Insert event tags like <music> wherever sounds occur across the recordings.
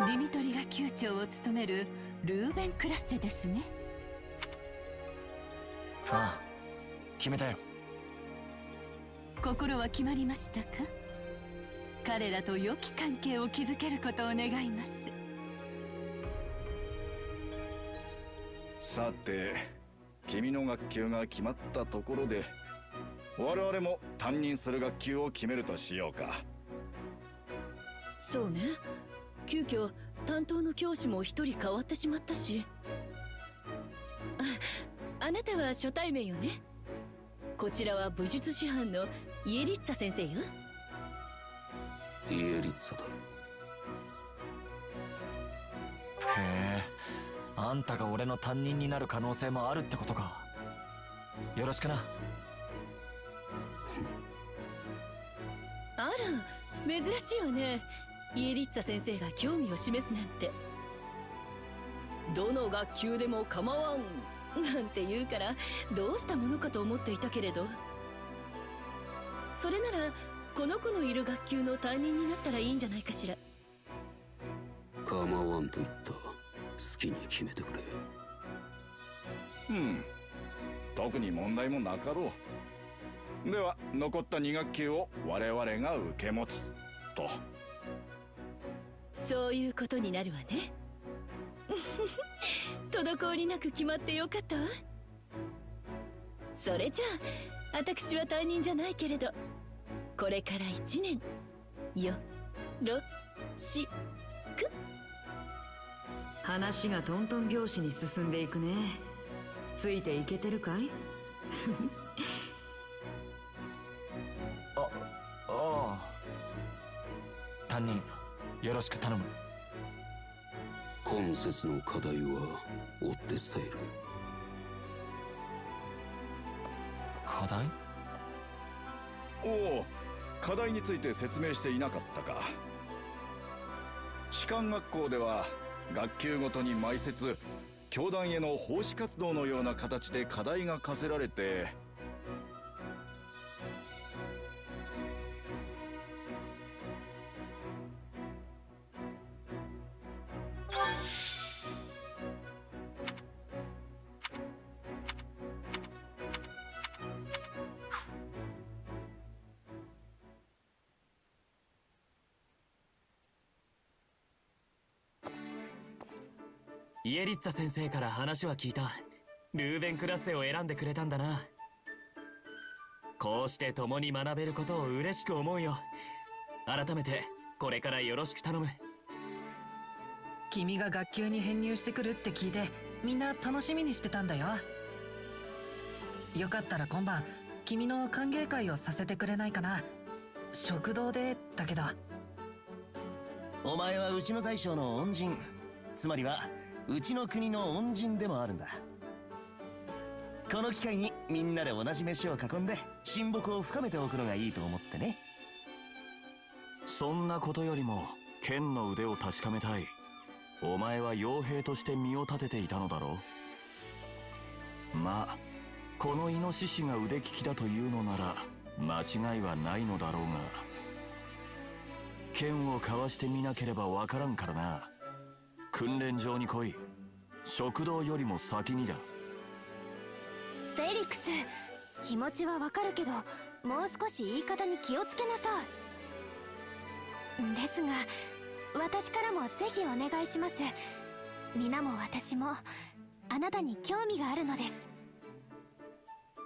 ディミトリが級長を務めるルーベン・クラッセですね。ああ決めたよ。心は決まりましたか？彼らと良き関係を築けることを願います。さて君の学級が決まったところで我々も担任する学級を決めるとしようか。そうね急遽担当の教師も一人変わってしまったし。ああなたは初対面よね？こちらは武術師範のイエリッツァ先生よ。イエリッツァだへえあんたが俺の担任になる可能性もあるってことか。よろしくな。あら珍しいわねイエリッツァ先生が興味を示すなんて。どの学級でも構わん。なんて言うからどうしたものかと思っていたけれど。それならこの子のいる学級の担任になったらいいんじゃないかしら。構わんと言った。好きに決めてくれ。うん。特に問題もなかろう。では残った2学級を我々が受け持つ。とそういうことになるわね。<laughs> 滞りなく決まってよかったわ。それじゃあ私は担任じゃないけれどこれから1年よろしく。話がトントン拍子に進んでいくね。ついていけてるかい？<laughs> よろしく頼む。今節の課題は追って伝える。課題？おお課題について説明していなかったか。士官学校では学級ごとに毎節教団への奉仕活動のような形で課題が課せられてイエリッツァ先生から話は聞いた。ルーベンクラッセを選んでくれたんだな。こうして共に学べることを嬉しく思うよ。改めてこれからよろしく頼む。君が学級に編入してくるって聞いてみんな楽しみにしてたんだよ。よかったら今晩君の歓迎会をさせてくれないかな。食堂でだけど。お前はうちの大将の恩人。つまりはうちの国の恩人でもあるんだ。この機会にみんなで同じ飯を囲んで親睦を深めておくのがいいと思ってね。そんなことよりも剣の腕を確かめたい。お前は傭兵として身を立てていたのだろう。まあこのイノシシが腕利きだというのなら間違いはないのだろうが。剣を交わしてみなければわからんからな。訓練場に来い。食堂よりも先にだ。フェリックス気持ちはわかるけどもう少し言い方に気をつけなさい。ですが私からもぜひお願いします。皆も私もあなたに興味があるのです。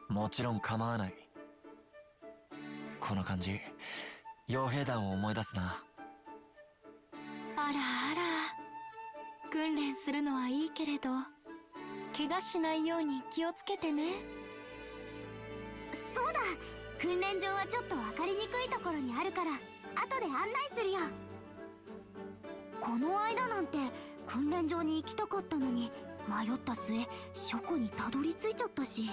もちろん構わない。この感じ傭兵団を思い出すな。あらあら訓練するのはいいけれど怪我しないように気をつけてね。そうだ。訓練場はちょっと分かりにくいところにあるから後で案内するよ。この間なんて訓練場に行きたかったのに迷った末書庫にたどり着いちゃったし。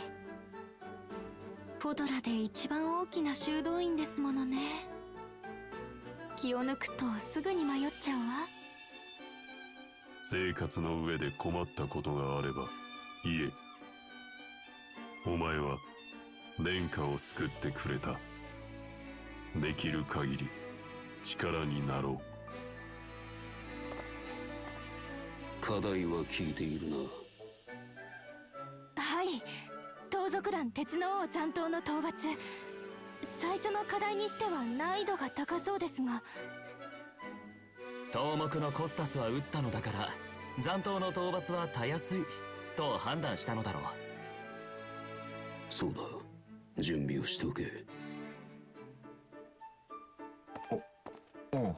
ポドラで一番大きな修道院ですものね。気を抜くとすぐに迷っちゃうわ生活の上で困ったことがあれば言え。お前は殿下を救ってくれた。できる限り力になろう。課題は聞いているな。はい。盗賊団鉄の王残党の討伐。最初の課題にしては難易度が高そうですが頭目のコスタスは撃ったのだから残党の討伐はたやすいと判断したのだろう。そうだ準備をしておけ。おう。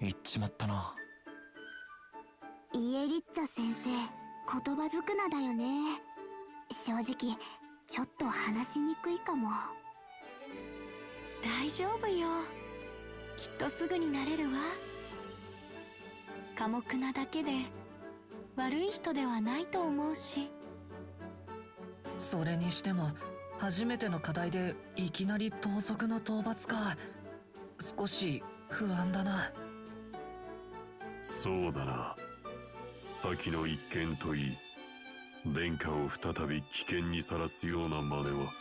言っちまったな。イエリッツァ先生言葉少なだよね。正直ちょっと話しにくいかも。大丈夫よきっとすぐになれるわ。寡黙なだけで悪い人ではないと思うし。それにしても初めての課題でいきなり盗賊の討伐か。少し不安だな。そうだな。先の一件といい殿下を再び危険にさらすような真似は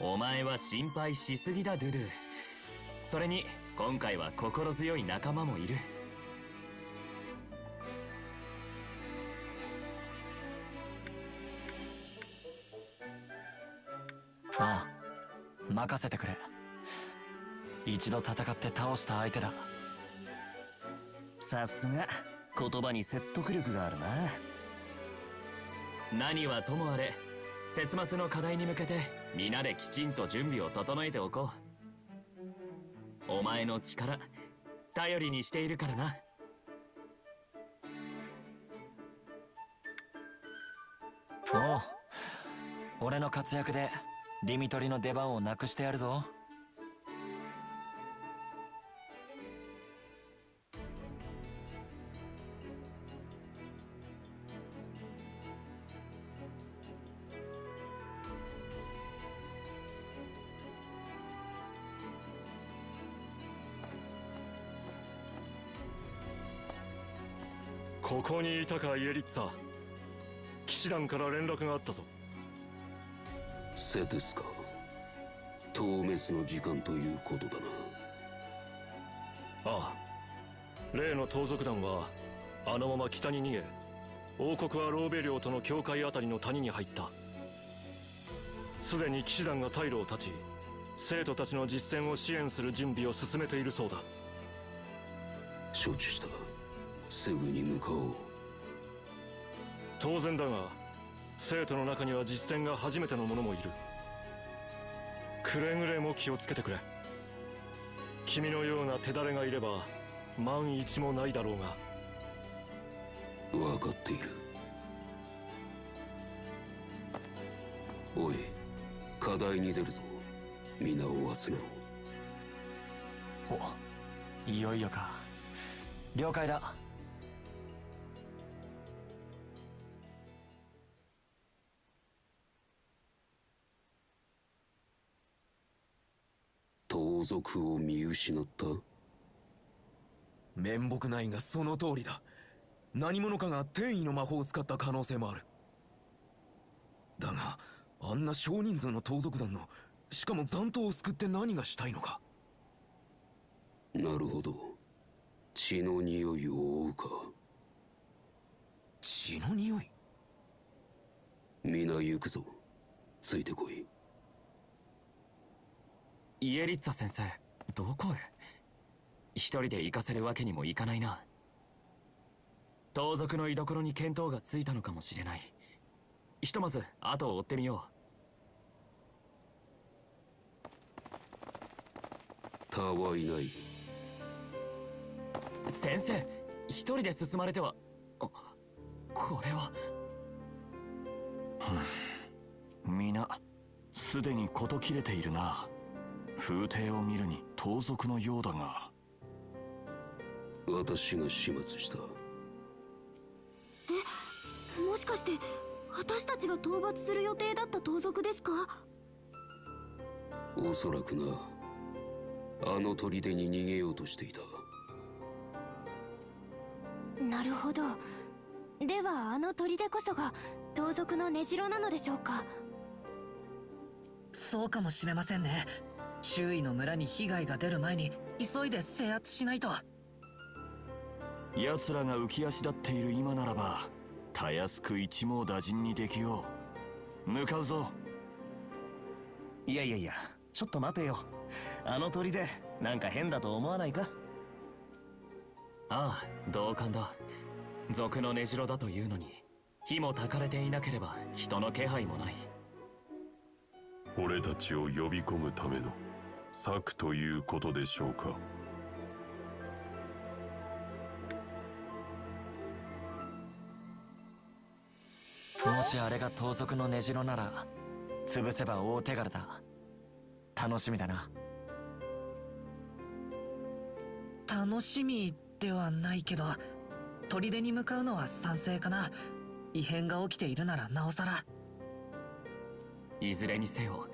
お前は心配しすぎだドゥドゥそれに今回は心強い仲間もいる。ああ任せてくれ。一度戦って倒した相手だ。さすが言葉に説得力があるな。何はともあれ節末の課題に向けて皆できちんと準備を整えておこうお前の力頼りにしているからな。おう。俺の活躍でディミトリの出番をなくしてやるぞ。ここにいたかイエリッツァ。騎士団から連絡があったぞ。セテスか。透滅の時間ということだな。ああ。例の盗賊団はあのまま北に逃げ王国はローベ領との境界あたりの谷に入った。すでに騎士団が退路を断ち生徒たちの実戦を支援する準備を進めているそうだ。承知したすぐに向かおう。当然だが生徒の中には実戦が初めての者もいる。くれぐれも気をつけてくれ。君のような手だれがいれば万一もないだろうが。分かっている。おい課題に出るぞ。皆を集めろ。おいよいよか。了解だ盗賊を見失った？面目ないがその通りだ。何者かが転移の魔法を使った可能性もある。だがあんな少人数の盗賊団のしかも残党を救って何がしたいのか。なるほど。血の匂いを追うか。血の匂い？皆行くぞ。ついてこいイエリッツァ先生どこへ？一人で行かせるわけにもいかないな。盗賊の居所に見当がついたのかもしれない。ひとまず後を追ってみよう。他はいない。先生一人で進まれてはこれは。皆すでに事切れているな風景を見るに盗賊のようだが。私が始末した。えもしかして私たちが討伐する予定だった盗賊ですか？おそらくな。あの砦に逃げようとしていた。なるほど。ではあの砦こそが盗賊の根城なのでしょうか？そうかもしれませんね周囲の村に被害が出る前に急いで制圧しないと。奴らが浮き足立っている今ならばたやすく一網打尽にできよう。向かうぞ。いやいやいやちょっと待てよ。あの鳥でなんか変だと思わないか？ああ同感だ。賊の根城だというのに火も焚かれていなければ人の気配もない。俺たちを呼び込むための策ということでしょうか。もしあれが盗賊の根城なら潰せば大手柄だ。楽しみだな。楽しみではないけど砦に向かうのは賛成かな。異変が起きているならなおさら。いずれにせよ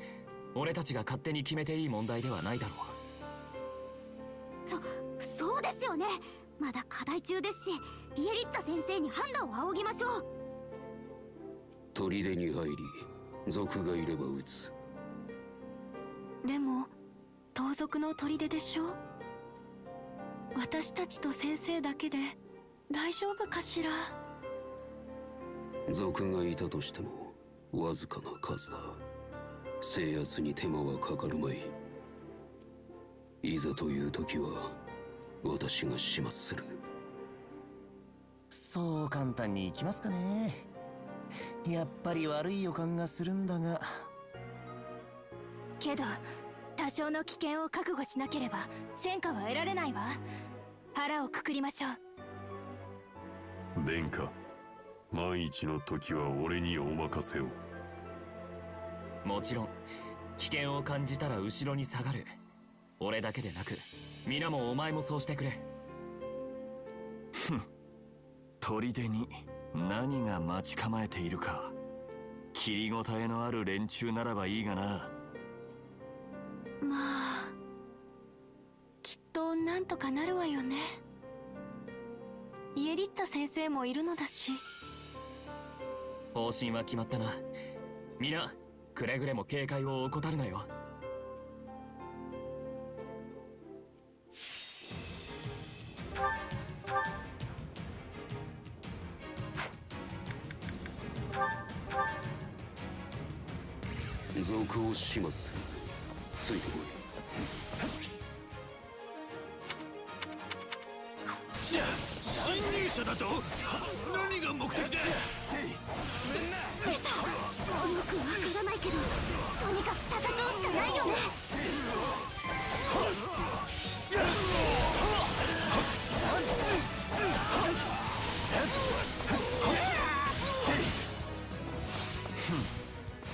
俺たちが勝手に決めていい問題ではないだろそそうですよね。まだ課題中ですしイエリッツァ先生に判断を仰ぎましょう。砦に入り賊がいれば撃つ。でも盗賊の砦でしょ私たちと先生だけで大丈夫かしら？賊がいたとしてもわずかな数だ制圧に手間はかかるまい。いざという時は私が始末する。そう簡単にいきますかね。やっぱり悪い予感がするんだが。けど多少の危険を覚悟しなければ戦果は得られないわ。腹をくくりましょう。殿下万一の時は俺にお任せをもちろん。危険を感じたら後ろに下がる。俺だけでなく皆もお前もそうしてくれ。ふん。砦に何が待ち構えているか。切り応えのある連中ならばいいがな。まあきっとなんとかなるわよね。イエリッツァ先生もいるのだし。方針は決まったな。皆くれぐれも警戒を怠るなよ。賊を始末す。るついてこい。じゃ侵入者だと？何が目的だ？けどとにかく戦うしかないよね。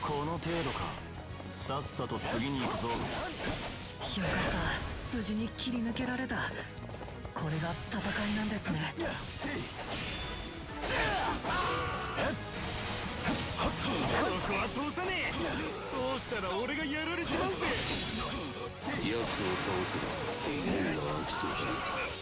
この程度か。さっさと次に行くぞ。よかった。無事に切り抜けられた。これが戦いなんですねここは通さねえ。どうしたら俺がやられちまうぜ。奴を倒せば門が開きそうだ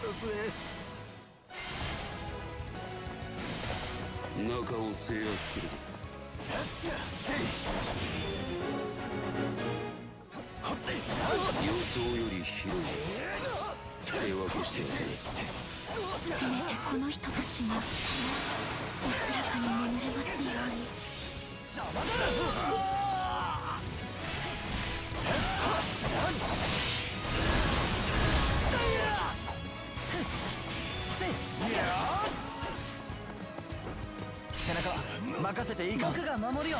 ぜ中を制圧するぞ予想より広い。手分けしておせめてこの人たちが安らかに眠れますように邪魔だ背中任せていいか僕が守るよ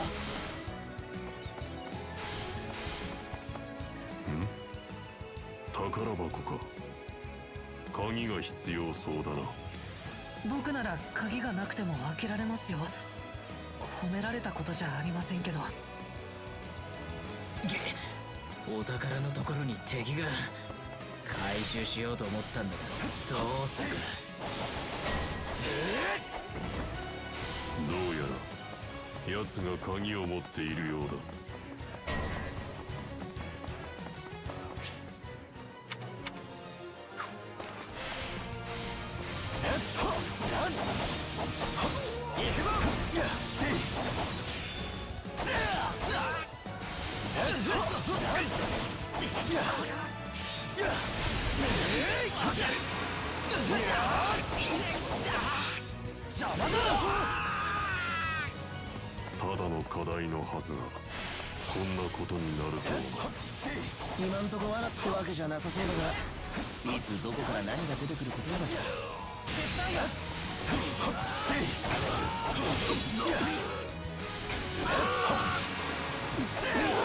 宝箱か。鍵が必要そうだな。僕なら鍵がなくても開けられますよ。褒められたことじゃありませんけど。お宝のところに敵が。回収しようと思ったんだがどうする？奴が鍵を持っているようだ。ただの課題のはずがこんなことになるとは。今んとこ罠ってわけじゃなさそうだが。いつどこから何が出てくることやら援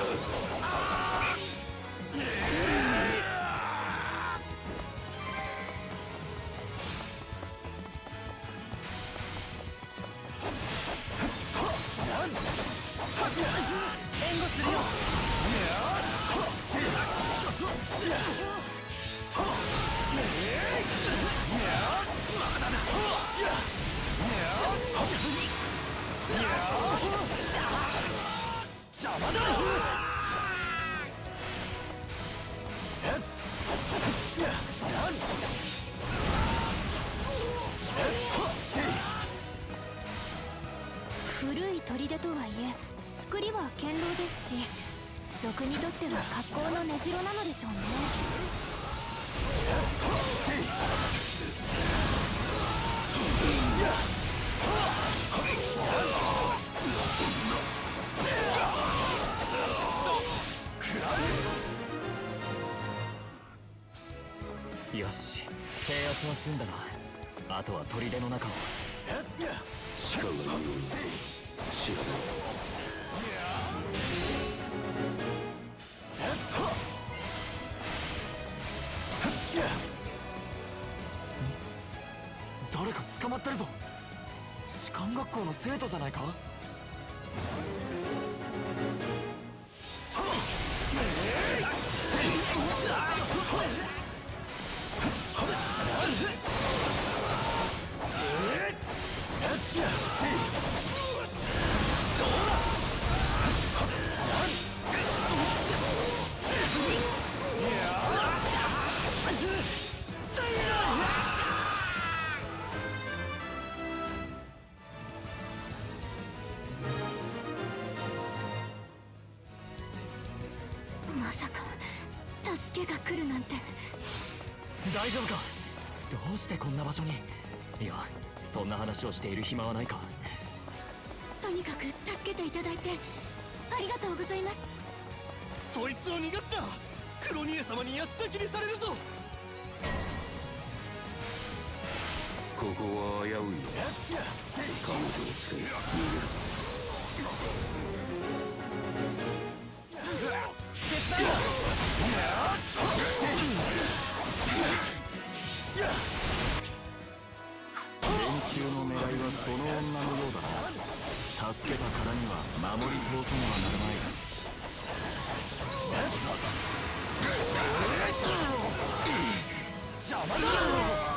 よし。制圧は済んだなあとは砦の中を地下が匂う知らない誰か捕まってるぞ士官学校の生徒じゃないか話をしている暇はないか。とにかく助けていただいてありがとうございます。そいつを逃がすな！クロニエ様に八つ先にされるぞ！ここは危ういの彼女をつけ逃げるぞはその女のようだな助けたからには守り通さねばなるまい邪魔だ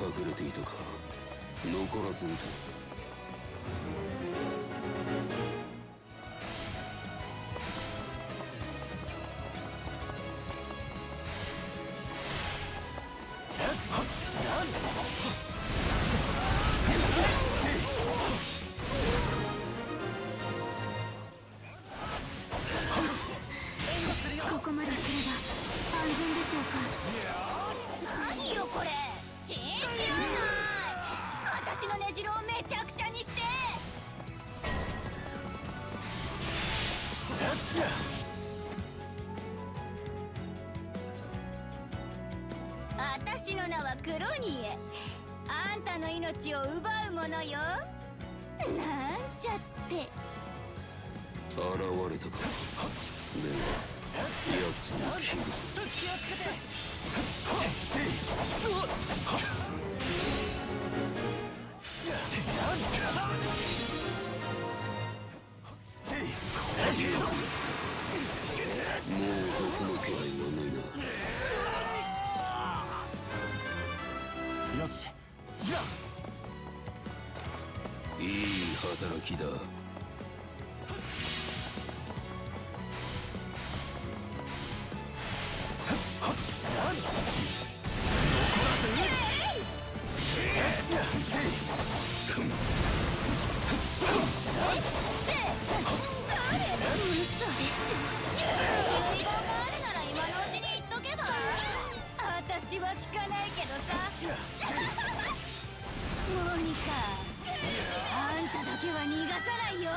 隠れていたか残らず撃てそうです遺言があるなら今のうちに言っとけば私は聞かないけどさモニカあんただけは逃がさないよ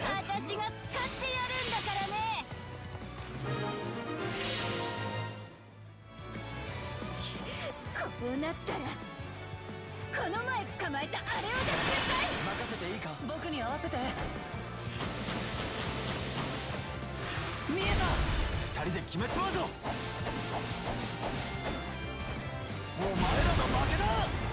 私が使ってやるんだからねこうなったらこの前捕まえたあれを出し任せていいか？僕に合わせて見えた。二人で決めちまうぞ。お前らの負けだ。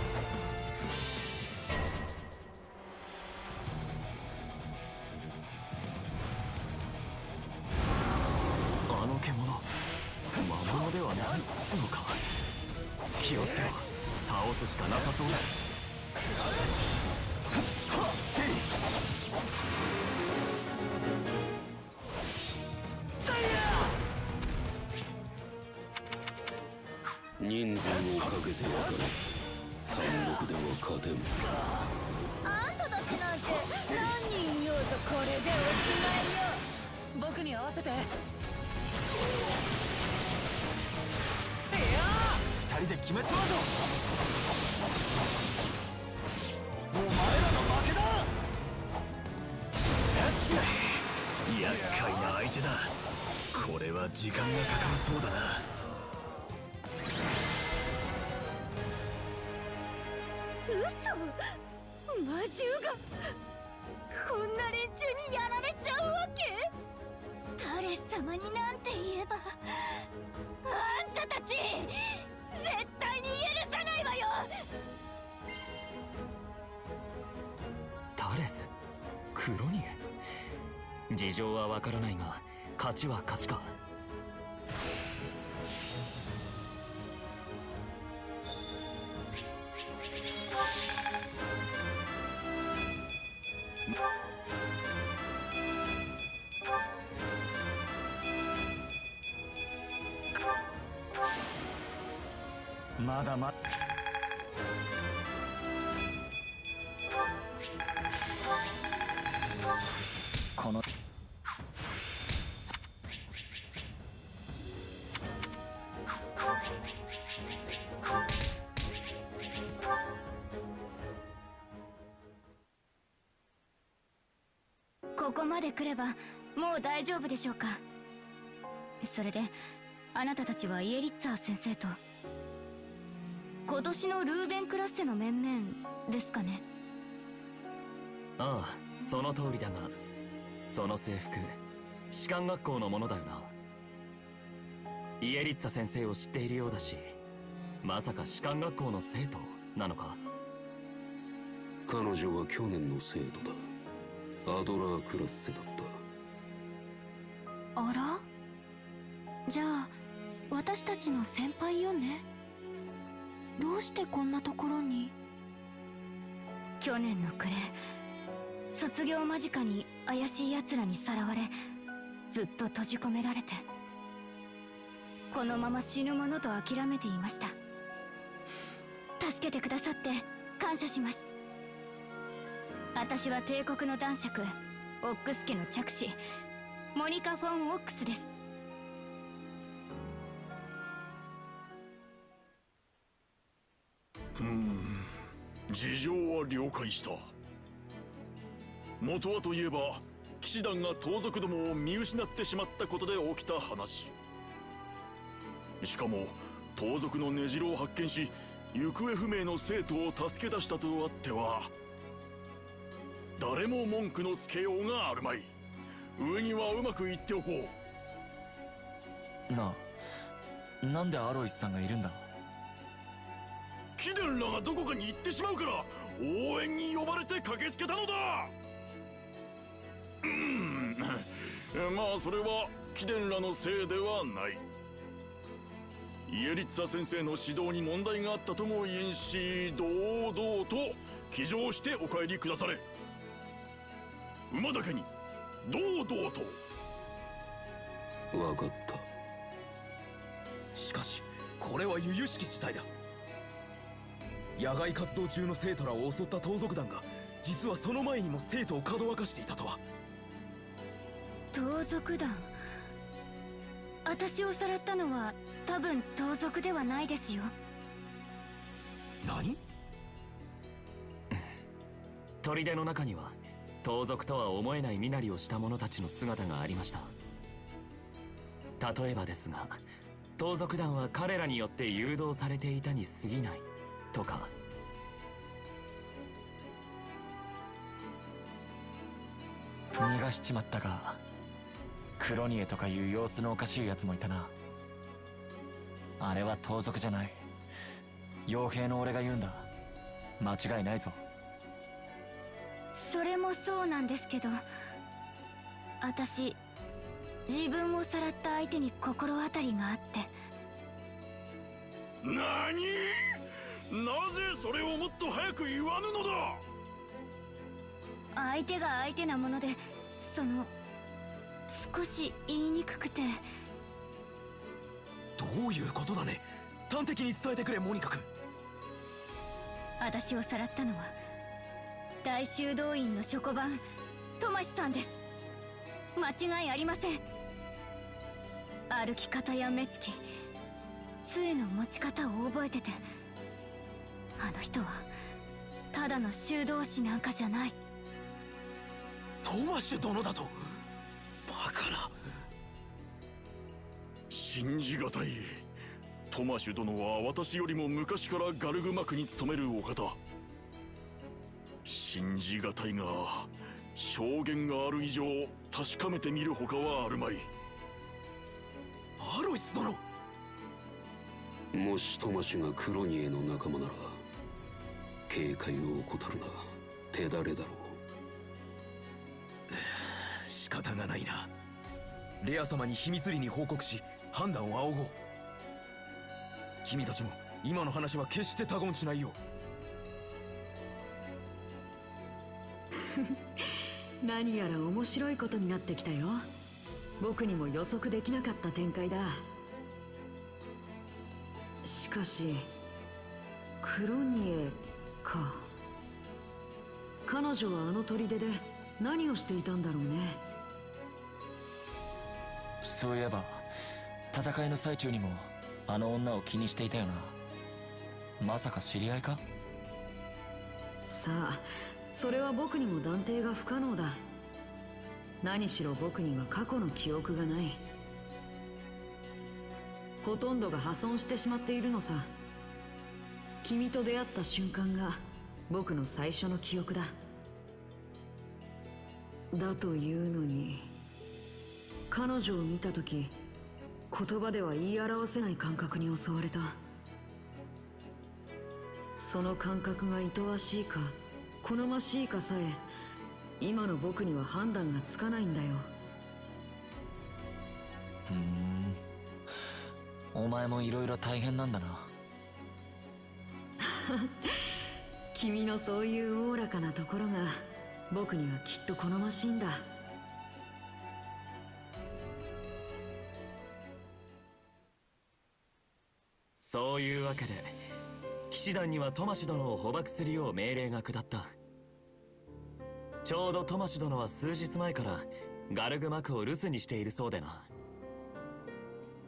厄介な相手だ。これは時間がかかりそうだな。嘘。魔獣がこんな連中にやられちゃうわけ？タレス様になんて言えば。あんたたち絶対に許さないわよ！タレスクロニエ事情はわからないが勝ちは勝ちか。まだまこの来ればもう大丈夫でしょうか。それであなたたちはイエリッツァー先生と今年のルーベンクラッセの面々ですかね。ああその通りだがその制服士官学校のものだよな。イエリッツァ先生を知っているようだしまさか士官学校の生徒なのか。彼女は去年の生徒だアドラークラッセだった。あら？じゃあ私たちの先輩よね？どうしてこんなところに？去年の暮れ卒業間近に怪しい奴らにさらわれずっと閉じ込められてこのまま死ぬものと諦めていました。助けてくださって感謝します私は帝国の男爵オックス家の着子モニカ・フォン・オックスです。うん事情は了解した。元はといえば騎士団が盗賊どもを見失ってしまったことで起きた話。しかも盗賊の根城を発見し行方不明の生徒を助け出したとあっては。誰も文句のつけようがあるまい。上にはうまくいっておこう。なあなんでアロイスさんがいるんだ？貴殿らがどこかに行ってしまうから応援に呼ばれて駆けつけたのだ。うん。<laughs> まあそれは貴殿らのせいではない。イエリッツァ先生の指導に問題があったとも言えんし堂々と騎乗してお帰りくだされ馬だけに堂々と。分かった。しかしこれは由々しき事態だ。野外活動中の生徒らを襲った盗賊団が実はその前にも生徒をかどわかしていたとは。盗賊団？私をさらったのは多分盗賊ではないですよ。何？<laughs> 砦の中には盗賊とは思えない身なりをした者たちの姿がありました。例えばですが盗賊団は彼らによって誘導されていたに過ぎないとか。逃がしちまったがクロニエとかいう様子のおかしいやつもいたな。あれは盗賊じゃない。傭兵の俺が言うんだ。間違いないぞ。それもそうなんですけど私自分をさらった相手に心当たりがあって。何？なぜそれをもっと早く言わぬのだ？相手が相手なものでその少し言いにくくて。どういうことだね。端的に伝えてくれモニカ君私をさらったのは大修道院の書庫番トマシさんです。間違いありません。歩き方や目つき杖の持ち方を覚えててあの人はただの修道士なんかじゃない。トマシュ殿だとバカな。信じがたい。トマシュ殿は私よりも昔からガルグマクに勤めるお方。信じがたいが証言がある以上確かめてみるほかはあるまい。アロイス殿！もしトマシュがクロニエの仲間なら警戒を怠るな手だれだろう。仕方がないな。レア様に秘密裏に報告し判断を仰ごう。君たちも今の話は決して他言しないよ <laughs> 何やら面白いことになってきたよ。僕にも予測できなかった展開だ。しかしクロニエか。彼女はあの砦で何をしていたんだろうね。そういえば戦いの最中にもあの女を気にしていたよな。まさか知り合いか？さあそれは僕にも断定が不可能だ。何しろ僕には過去の記憶がない。ほとんどが破損してしまっているのさ。君と出会った瞬間が僕の最初の記憶だ。だというのに彼女を見た時言葉では言い表せない感覚に襲われた。その感覚が愛おしいか好ましいかさえ今の僕には判断がつかないんだよ。ふん。お前もいろいろ大変なんだな。<laughs> 君のそういうおおらかなところが僕にはきっと好ましいんだ。そういうわけで騎士団にはトマシュ殿を捕獲するよう命令が下ったちょうどトマシュ殿は数日前からガルグマクを留守にしているそうでな。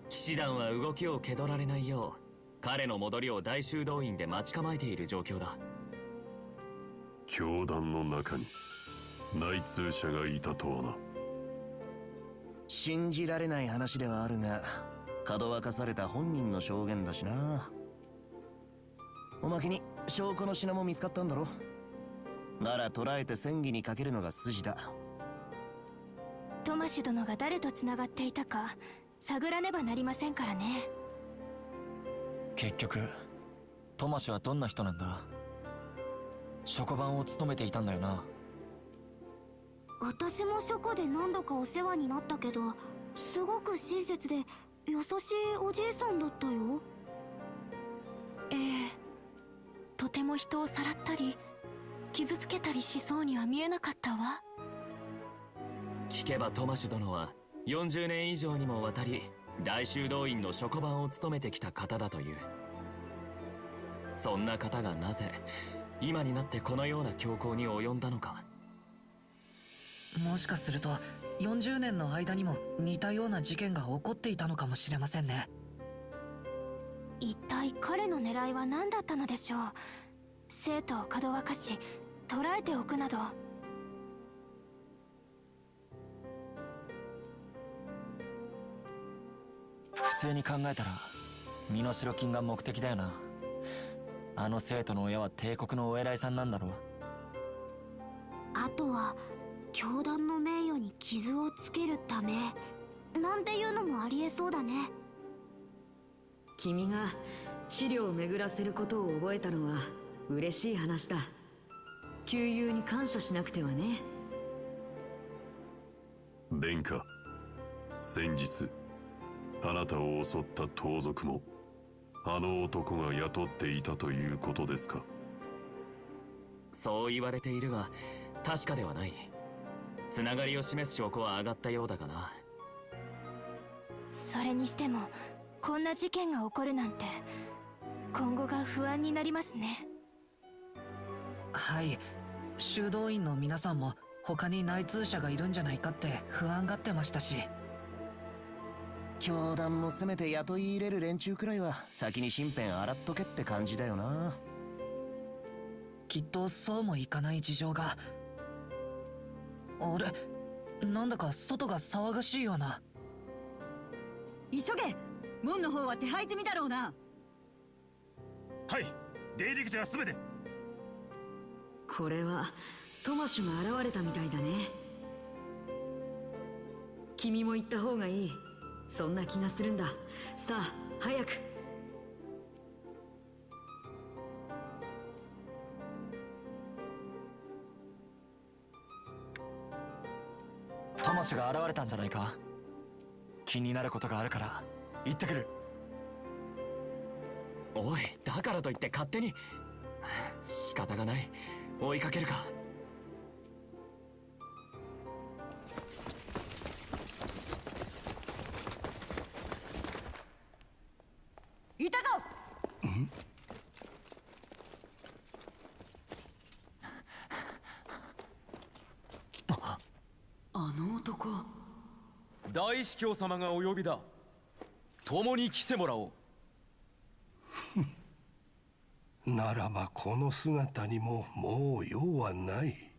騎士団は動きを蹴取られないよう彼の戻りを大修道院で待ち構えている状況だ。教団の中に内通者がいたとはな。信じられない話ではあるがかどわかされた本人の証言だしな。おまけに証拠の品も見つかったんだろなら捕らえて戦議にかけるのが筋だ。トマシュ殿が誰とつながっていたか探らねばなりませんからね。結局トマシはどんな人なんだ？職番を務めていたんだよな。私も書庫で何度かお世話になったけどすごく親切で優しいおじいさんだったよ。ええとても人をさらったり傷つけたりしそうには見えなかったわ。聞けばトマシュ殿は40年以上にもわたり大修道院の職番を務めてきた方だという。そんな方がなぜ今になってこのような強行に及んだのか。もしかすると40年の間にも似たような事件が起こっていたのかもしれませんね。一体彼の狙いは何だったのでしょう？生徒をかどわかし捕らえておくなど。普通に考えたら身代金が目的だよな。あの生徒の親は帝国のお偉いさんなんだろう。あとは教団の名誉に傷をつけるため。なんていうのもありえそうだね。君が資料を巡らせることを覚えたのは嬉しい話だ。旧友に感謝しなくてはね。殿下先日あなたを襲った盗賊もあの男が雇っていたということですか？そう言われているが確かではない。つながりを示す証拠は上がったようだがな。それにしてもこんな事件が起こるなんて今後が不安になりますねはい。修道院の皆さんも他に内通者がいるんじゃないかって不安がってましたし。教団もせめて雇い入れる連中くらいは先に身辺洗っとけって感じだよな。きっとそうもいかない事情が。あれ？なんだか外が騒がしいような。急げ！門の方は手配済みだろうな。はい。出入り口は全てこれはトマシュが現れたみたいだね。君も行った方がいい。そんな気がするんだ。さあ早く。トマシが現れたんじゃないか？気になることがあるから行ってくる。おいだからといって勝手に。仕方がない追いかけるか。いたぞ。あの男。大司教様がお呼びだ。共に来てもらおうならばこの姿にももう用はない。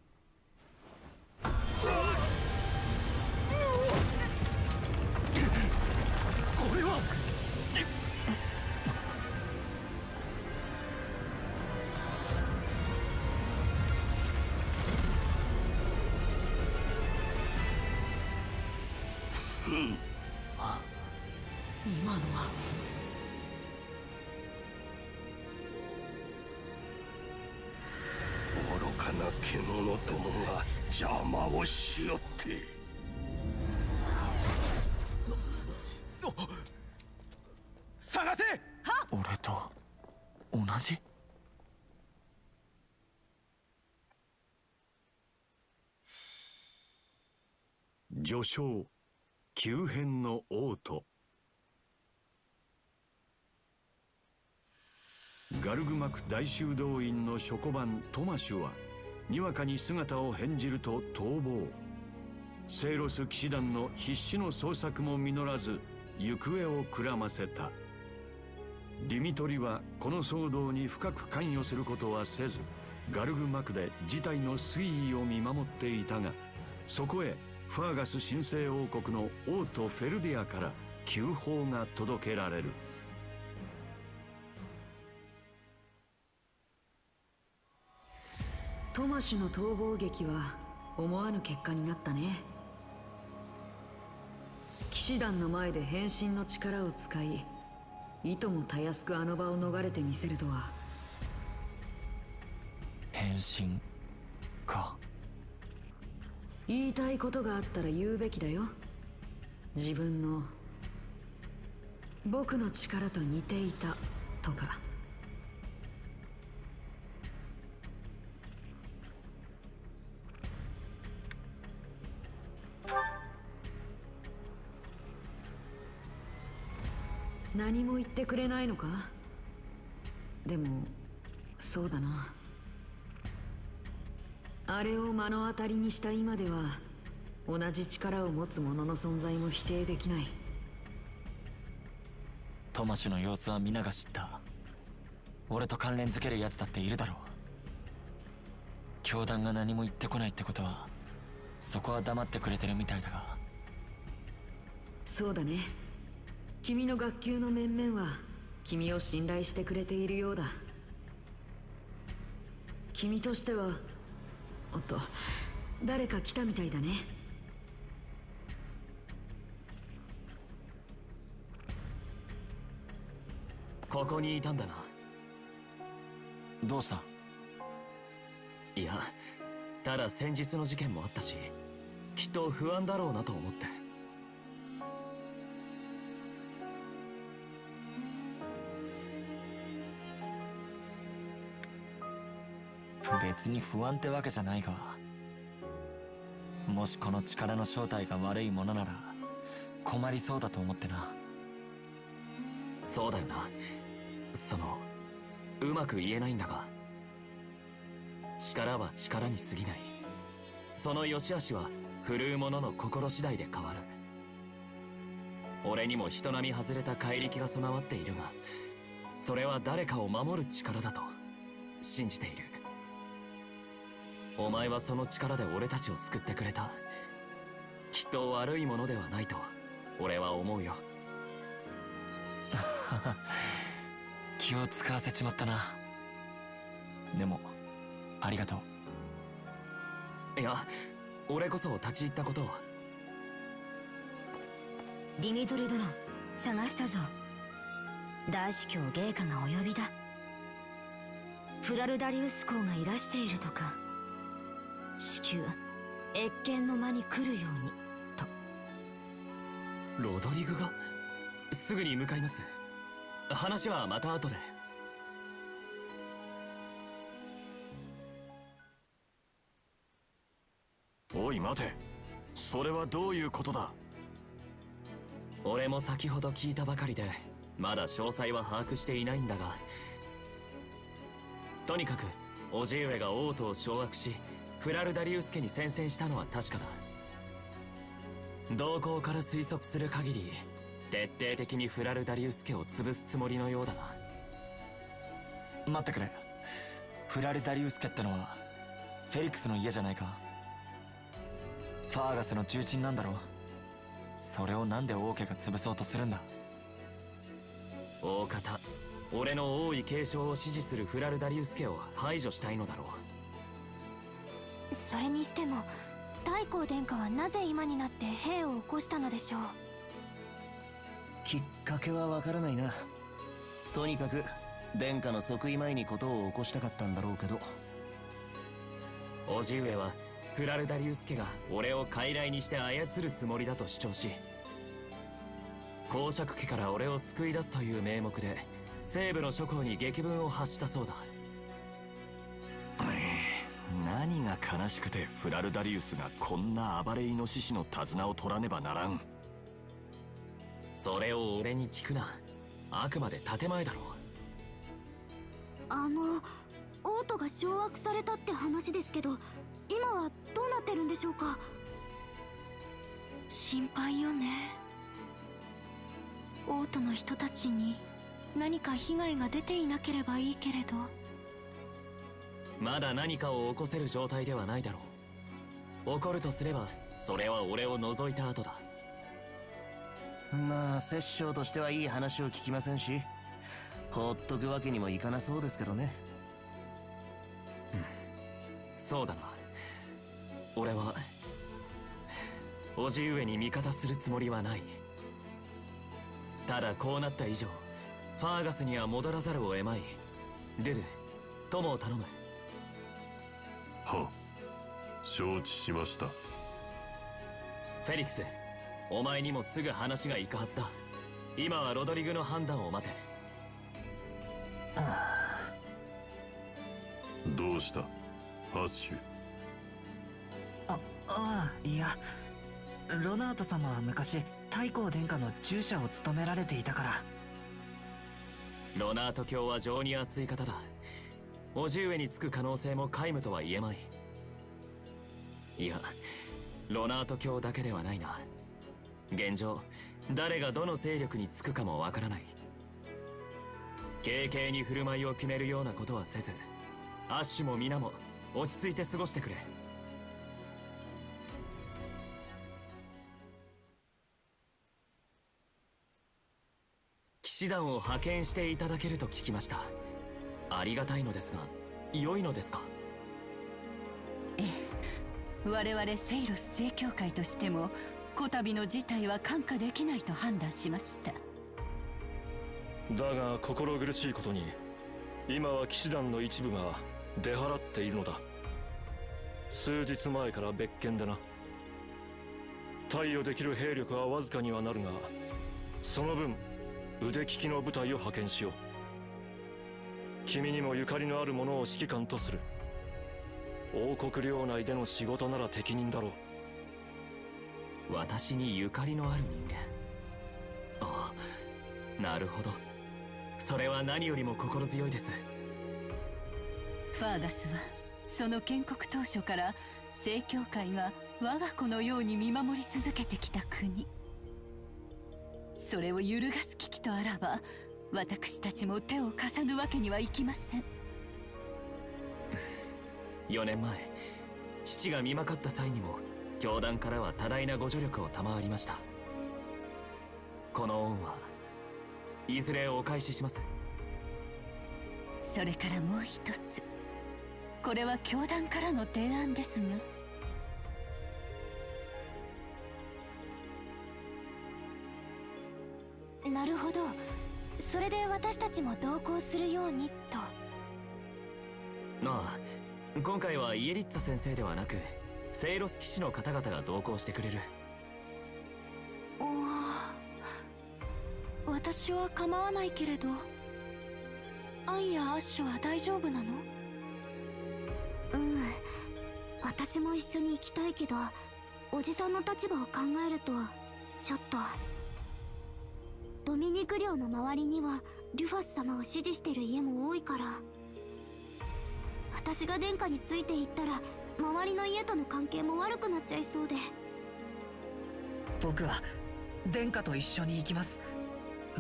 序章急変の王都ガルグマク大修道院の諸番トマシュはにわかに姿を変じると逃亡。セイロス騎士団の必死の捜索も実らず行方をくらませた。ディミトリはこの騒動に深く関与することはせずガルグマクで事態の推移を見守っていたがそこへファーガス神聖王国の王都フェルディアから急報が届けられる。トマシュの逃亡劇は思わぬ結果になったね。騎士団の前で変身の力を使いいともたやすくあの場を逃れてみせるとは。変身か言いたいことがあったら言うべきだよ。自分の僕の力と似ていたとか。何も言ってくれないのか？でもそうだな。あれを目の当たりにした今では同じ力を持つ者の存在も否定できない。トマシュの様子は皆が知った。俺と関連づける奴だっているだろう。教団が何も言ってこないってことはそこは黙ってくれてるみたいだが。そうだね。君の学級の面々は君を信頼してくれているようだ。君としてはおっと誰か来たみたいだね。ここにいたんだな。どうした？いやただ先日の事件もあったしきっと不安だろうなと思って別に不安ってわけじゃないがもしこの力の正体が悪いものなら困りそうだと思ってな。そうだよな。そのうまく言えないんだが。力は力に過ぎない。その良し悪しは振るう者の心次第で変わる。俺にも人並み外れた怪力が備わっているがそれは誰かを守る力だと信じている。お前はその力で俺たちを救ってくれた。きっと悪いものではないと俺は思うよ。<laughs> 気を使わせちまったな。でもありがとう。いや俺こそ立ち入ったことを。ディミトリ殿探したぞ。大司教芸家がお呼びだ。フラルダリウス公がいらしているとか至急謁見の間に来るようにと。ロドリグが？すぐに向かいます。話はまた後で。おい待て。それはどういうことだ？俺も先ほど聞いたばかりでまだ詳細は把握していないんだが。とにかく叔父上が王都を掌握しフラルダリウス家に宣戦したのは確かだ。動向から推測する限り徹底的にフラルダリウス家を潰すつもりのようだな。待ってくれ。フラルダリウス家ってのはフェリックスの家じゃないか。ファーガスの重鎮なんだろそれをなんで王家が潰そうとするんだ。大方俺の王位継承を支持するフラルダリウス家を排除したいのだろうそれにしても太閤殿下はなぜ今になって兵を起こしたのでしょう？きっかけはわからないな。とにかく殿下の即位前に事を起こしたかったんだろうけど。叔父上はフラルダリウス家が俺を傀儡にして操るつもりだと主張し公爵家から俺を救い出すという名目で西部の諸侯に激文を発したそうだ悲しくてフラルダリウスがこんな暴れイノシシの手綱を取らねばならん。それを俺に聞くな。あくまで建前だろう。あの王都が掌握されたって話ですけど今はどうなってるんでしょうか？心配よね。王都の人たちに何か被害が出ていなければいいけれどまだ何かを起こせる状態ではないだろう。起こるとすればそれは俺を除いた後だ。まあ摂政としてはいい話を聞きませんし放っとくわけにもいかなそうですけどね。そうだな。俺は叔父上に味方するつもりはない。ただこうなった以上ファーガスには戻らざるを得まい。デル友を頼むは承知しました。フェリクスお前にもすぐ話が行くはずだ。今はロドリグの判断を待て。どうした？ハッシュ。あああいや。ロナート様は昔太閤殿下の従者を務められていたから。ロナート教は情に熱い方だ叔父上につく可能性も皆無とは言えまい。いやロナート教だけではないな。現状誰がどの勢力につくかもわからない。軽々に振る舞いを決めるようなことはせずアッシュも皆も落ち着いて過ごしてくれ。騎士団を派遣していただけると聞きました。ありがたいのですが良いのですか？我々セイロス正教会としてもこたびの事態は看過できないと判断しました。だが心苦しいことに今は騎士団の一部が出払っているのだ。数日前から別件でな。貸与できる兵力はわずかにはなるがその分腕利きの部隊を派遣しよう君にもゆかりのある者を指揮官とする。王国領内での仕事なら適任だろう。私にゆかりのある人間。ああなるほど。それは何よりも心強いです。ファーガスはその建国当初から正教会が我が子のように見守り続けてきた国。それを揺るがす危機とあらば私たちも手を貸さぬわけにはいきません。4年前父が見まかった際にも教団からは多大なご助力を賜りました。この恩はいずれお返しします。それからもう一つ。これは教団からの提案ですが。なるほどそれで私たちも同行するようにと。ああ今回はイエリッツァ先生ではなくセイロス騎士の方々が同行してくれる。おお私は構わないけれどアンやアッシュは大丈夫なの？うん私も一緒に行きたいけどおじさんの立場を考えるとちょっとドミニク領の周りにはリュファス様を支持してる家も多いから。私が殿下についていったら周りの家との関係も悪くなっちゃいそうで。僕は殿下と一緒に行きます。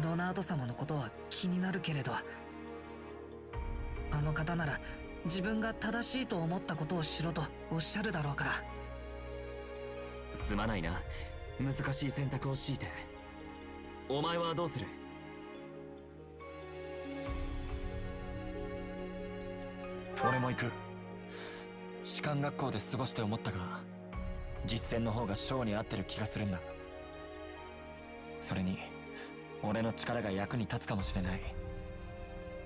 ロナード様のことは気になるけれど。あの方なら自分が正しいと思ったことをしろとおっしゃるだろうから。すまないな。難しい選択を強いてお前はどうする？俺も行く。士官学校で過ごして思ったが実戦の方が将に合ってる気がするんだ。それに俺の力が役に立つかもしれない。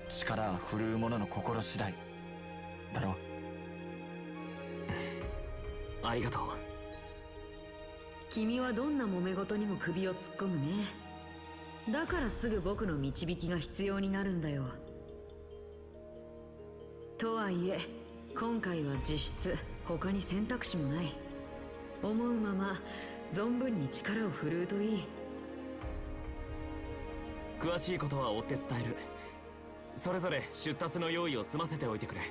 力は振るう者の心次第。だろ <laughs> ありがとう。君はどんな揉め事にも首を突っ込むねだからすぐ僕の導きが必要になるんだよ。とはいえ今回は実質他に選択肢もない。思うまま存分に力を振るうといい。詳しいことは追って伝える。それぞれ出立の用意を済ませておいてくれ。